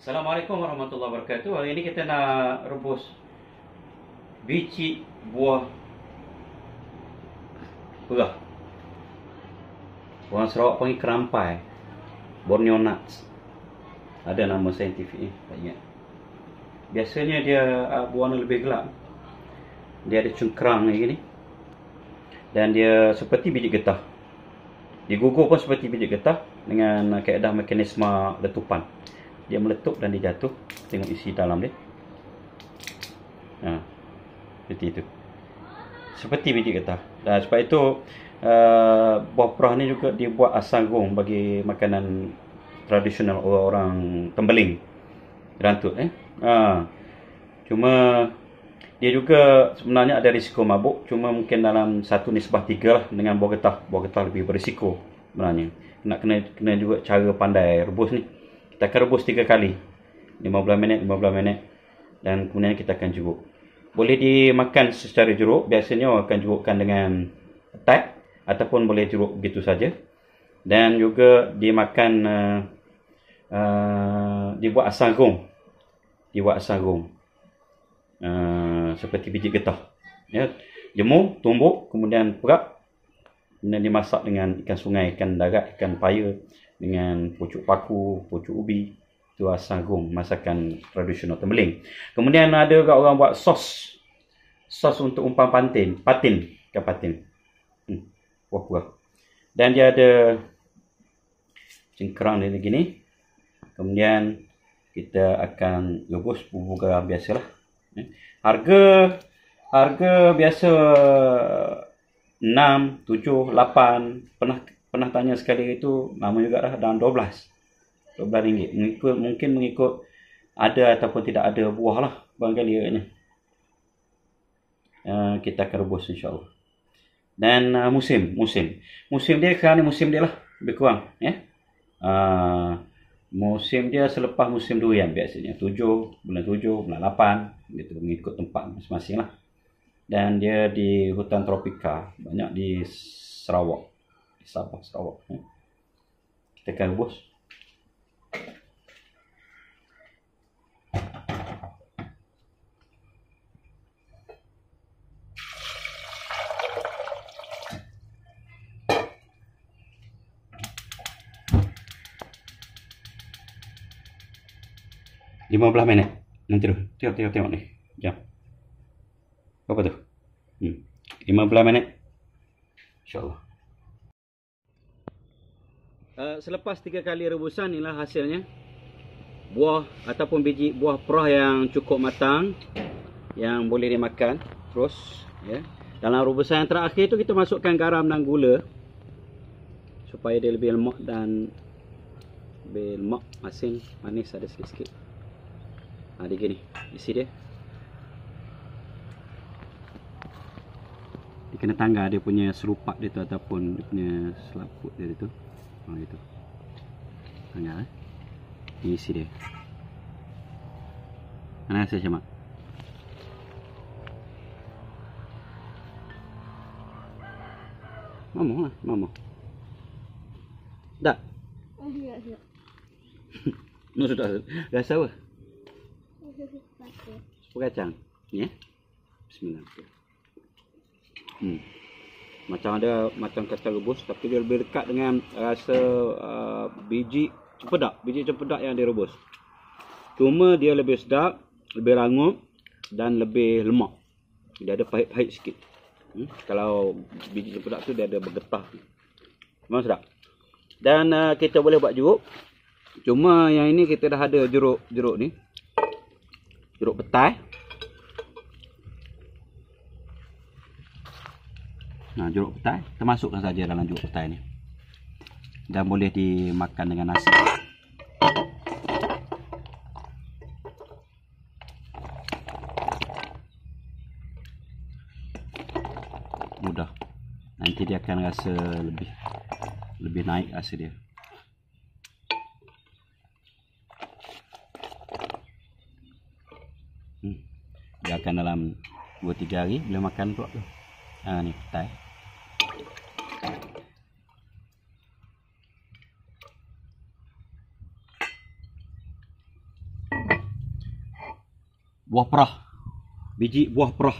Assalamualaikum warahmatullahi wabarakatuh. Hari ini kita nak rebus biji buah perah. Orang Sarawak panggil kerampai. Borneo nuts. Ada nama saintifik ni, tak ingat. Biasanya dia uh, buahnya lebih gelap. Dia ada cengkerang ni gini. Dan dia seperti biji getah. Digugur pun seperti biji getah dengan kaedah mekanisme letupan dia meletup dan dia jatuh. Tengok isi dalam dia. Ha, seperti itu. Seperti biji getah dan sebab itu uh, buah perah ni juga dia buat asagung bagi makanan tradisional orang-orang tembeling. Rantut eh? Ha. cuma dia juga sebenarnya ada risiko mabuk. Cuma mungkin dalam satu nisbah tiga lah dengan buah getah. Buah getah lebih berisiko sebenarnya. Nak kena kena juga cara pandai rebus ni kita akan rebus tiga kali. 15 minit 15 minit. Dan kemudian kita akan jeruk boleh dimakan secara jeruk. Biasanya orang akan jerukkan dengan tat ataupun boleh jeruk begitu saja. Dan juga dimakan uh, uh, dibuat asagung dibuat asagung uh, seperti biji getah. Ya jemur tumbuk kemudian perap. Kemudian dimasak dengan ikan sungai ikan darat ikan paya dengan pucuk paku, pucuk ubi. Itu asagung, masakan tradisional tembeling. Kemudian ada juga orang buat sos. Sos untuk umpan patin. Patin. Ikan patin. Hmm. Wah, wah. Dan dia ada cengkerang dia begini. Kemudian kita akan rebus bubur garam biasalah. Eh. Harga harga biasa 6, 7, 8 pernah pernah tanya sekali itu nama juga dah dalam 12 12 ringgit. Mengikut, mungkin mengikut ada ataupun tidak ada buah lah barangkali agaknya uh, kita akan rebus insyaAllah. Dan uh, musim musim. Musim dia ni musim dia lah lebih kurang ya. Uh, musim dia selepas musim durian biasanya. 7 bulan 7 bulan 8 gitu mengikut tempat masing-masing lah. Dan dia di hutan tropika banyak di Sarawak Sabah Sarawak. Eh. kita akan rebus lima belah minit. Nanti tu tengok tengok tengok ni. Jam apa tu? Hmm. lima belah minit. Insyaallah Uh, selepas tiga kali rebusan inilah hasilnya. Buah ataupun biji buah perah yang cukup matang yang boleh dimakan. Terus ya. Dalam rebusan yang terakhir itu kita masukkan garam dan gula. Supaya dia lebih lemak dan lebih lemak asin manis ada sikit-sikit. Ha, dia gini. Isi dia. Dia kena tangga dia punya serupak dia tu ataupun dia punya selaput dia tu Ha gitu. Tengah eh. Ini isi dia. Mana saya cuma. Mama lah, mama. Dah. Oh, ya, ya. no, sudah. Rasa apa? Sepuluh kacang. Ya. Bismillah. Hmm macam ada macam kacang rebus tapi dia lebih dekat dengan rasa uh, biji cempedak biji cempedak yang direbus. Cuma dia lebih sedap lebih rangup dan lebih lemak. Dia ada pahit-pahit sikit. Hmm? kalau biji cempedak tu dia ada bergetah memang sedap. Dan uh, kita boleh buat jeruk. Cuma yang ini kita dah ada jeruk jeruk ni. Jeruk petai Nah, jeruk petai termasukkan saja dalam jeruk petai ni. Dan boleh dimakan dengan nasi. Mudah. Nanti dia akan rasa lebih lebih naik rasa dia. Hmm. Dia akan dalam 2-3 hari boleh makan tu. Ha ni petai. Buah perah. Biji buah perah.